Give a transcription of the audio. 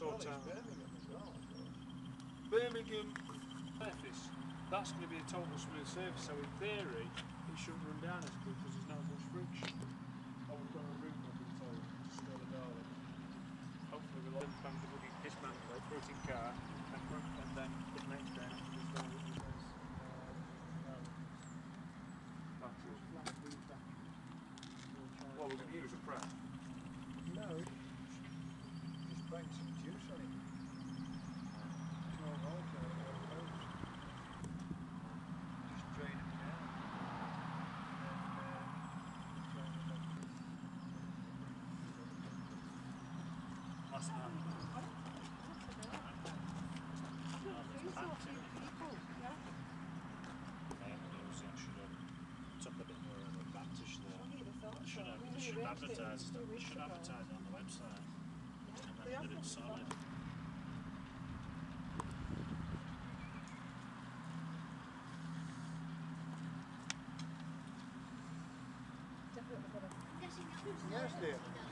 Well, out. Birmingham as well. Birmingham surface, that's going to be a total smooth surface, so in theory, it shouldn't run down as quick because there's not much friction. Oh, we've got a room, I've been told, to store the Dalek. Hopefully we'll the bloody dismantle it, put it in car, and, and then put the next day this one, which is uh, What we're going to use a prep. No, just bang some juice on it. No water, no clothes. Just drain it down. And then, uh, drain it up. Last night. I should have took a bit more of advantage should have, should have it. Should advertise it on the website. And then did solid. Yes, dear.